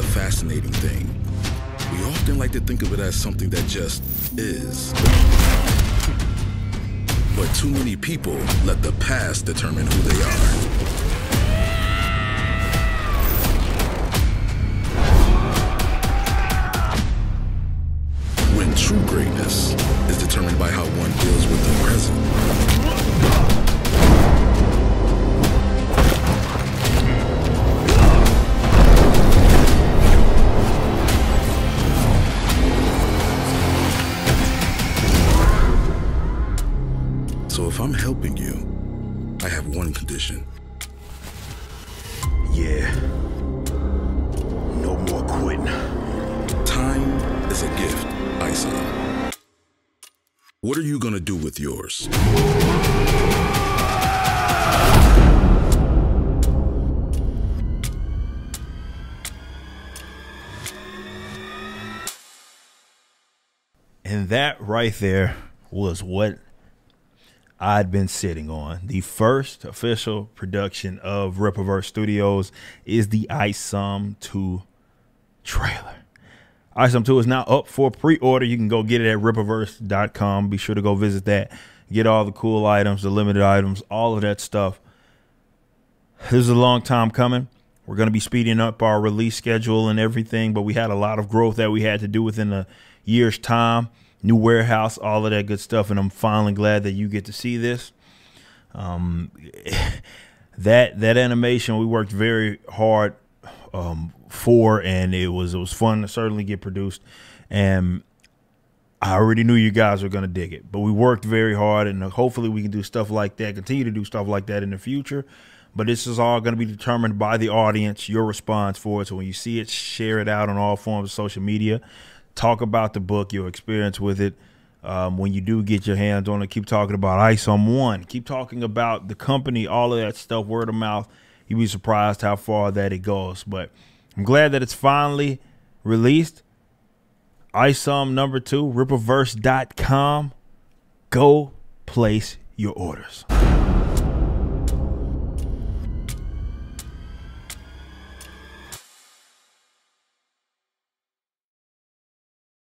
fascinating thing. We often like to think of it as something that just is. But too many people let the past determine who they are. So if I'm helping you, I have one condition. Yeah. No more quitting. Time is a gift, Isom. What are you gonna do with yours? And that right there was what I'd been sitting on. The first official production of Rippaverse Studios is the Isom 2 trailer. Isom 2 is now up for pre-order. You can go get it at rippaverse.com. Be sure to go visit that. Get all the cool items, the limited items, all of that stuff. This is a long time coming. We're going to be speeding up our release schedule and everything, but we had a lot of growth that we had to do within a year's time. New warehouse, all of that good stuff, and I'm finally glad that you get to see this. Um, that that animation we worked very hard um, for, and it was it was fun to certainly get produced. And I already knew you guys were gonna dig it, but we worked very hard, and hopefully we can do stuff like that, continue to do stuff like that in the future. But this is all going to be determined by the audience, your response for it. So when you see it, share it out on all forms of social media. Talk about the book, your experience with it. Um, when you do get your hands on it, keep talking about Isom One. Keep talking about the company, all of that stuff, word of mouth. You'd be surprised how far that it goes. But I'm glad that it's finally released. Isom number two, rippaverse.com. Go place your orders.